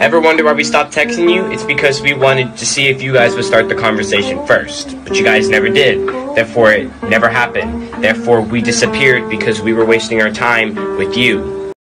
Ever wonder why we stopped texting you? It's because we wanted to see if you guys would start the conversation first. But you guys never did. Therefore, it never happened. Therefore, we disappeared because we were wasting our time with you.